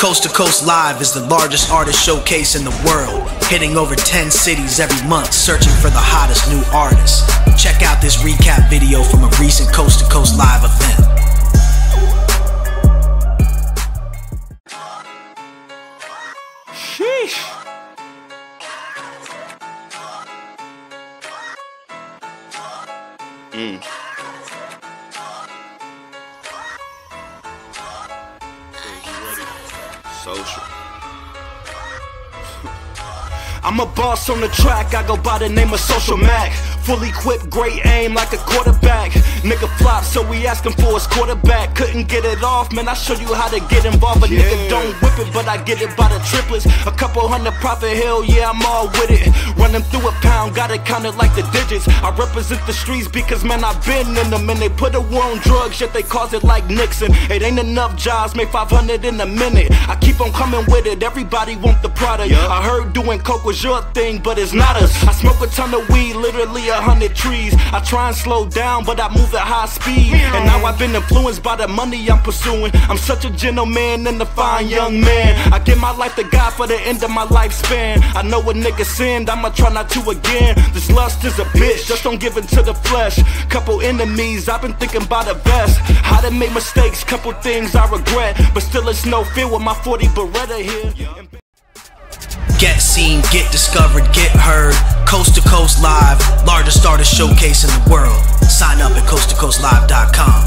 Coast to Coast Live is the largest artist showcase in the world, hitting over 10 cities every month searching for the hottest new artists. Check out this recap video from a recent Coast to Coast Live event. Sheesh. Mm. Social. I'm a boss on the track, I go by the name of Social Mac. Fully equipped, great aim like a quarterback. Nigga flop, so we asking for his quarterback. Couldn't get it off, man. I show you how to get involved. A yeah. nigga don't whip it, but I get it by the triplets. Couple hundred profit, hell yeah, I'm all with it. Running through a pound, gotta count it like the digits. I represent the streets because, man, I've been in them. And they put a war on drugs, yet they cause it like Nixon. It ain't enough jobs, make 500 in a minute. I keep on coming with it, everybody want the product. Yeah. I heard doing coke was your thing, but it's not us. I smoke a ton of weed, literally a hundred trees. I try and slow down, but I move at high speed. And now I've been influenced by the money I'm pursuing. I'm such a gentleman and a fine young man. I give my life to God for the end of my lifespan. I know a nigga sinned, I'ma try not to again. This lust is a bitch, just don't give in to the flesh. Couple enemies, I've been thinking about the best. How to make mistakes, couple things I regret. But still, it's no fear with my 40 Beretta here. Get seen, get discovered, get heard. Coast to Coast Live, largest artist showcase in the world. Sign up at coasttocoastlive.com.